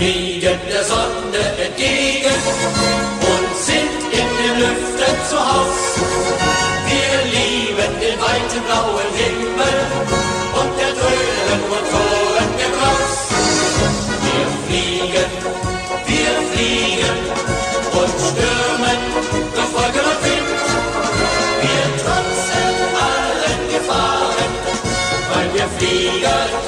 Fliegen der Sonne entgegen und sind in den Lüften zu Haus. Wir lieben den weiten blauen Himmel und der dröhnen Motoren der Graus. Wir fliegen, wir fliegen und stürmen durch Wolken und Wind. Wir trotzen allen Gefahren, weil wir fliegen.